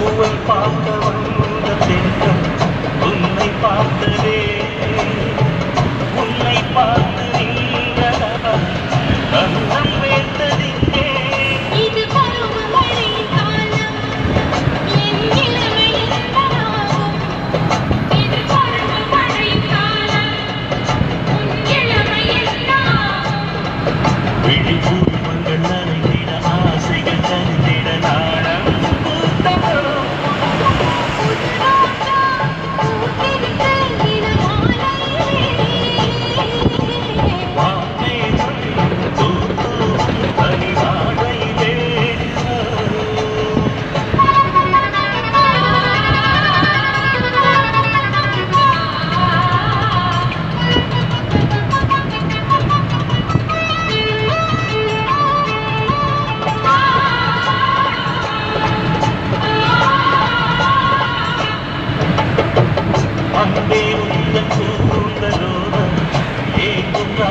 பூவை பார்க்க வந்த தென்றல் உன்னை பார்த்ததே. உன்னை பார்த்து நின்றதவன் అక్కడే ఉంద చూపులలోన లేకుండా